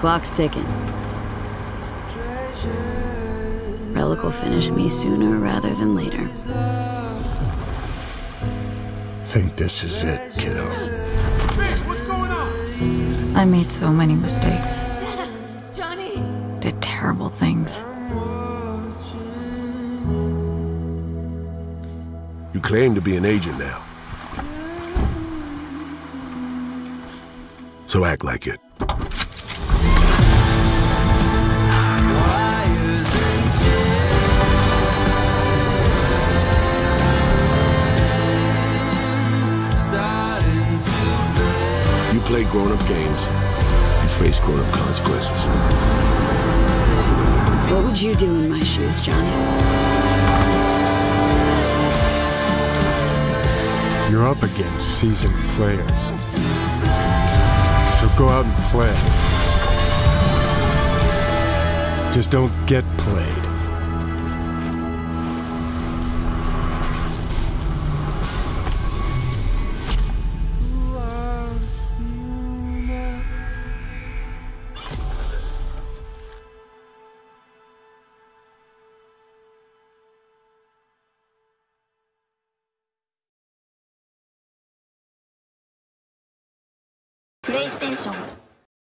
Clock's ticking. Relic will finish me sooner rather than later. Think this is it, kiddo. I made so many mistakes. Johnny! Did terrible things. You claim to be an agent now. So act like it. You play grown-up games, you face grown-up consequences. What would you do in my shoes, Johnny? You're up against seasoned players. Go out and play. Just don't get played. プレイステーション。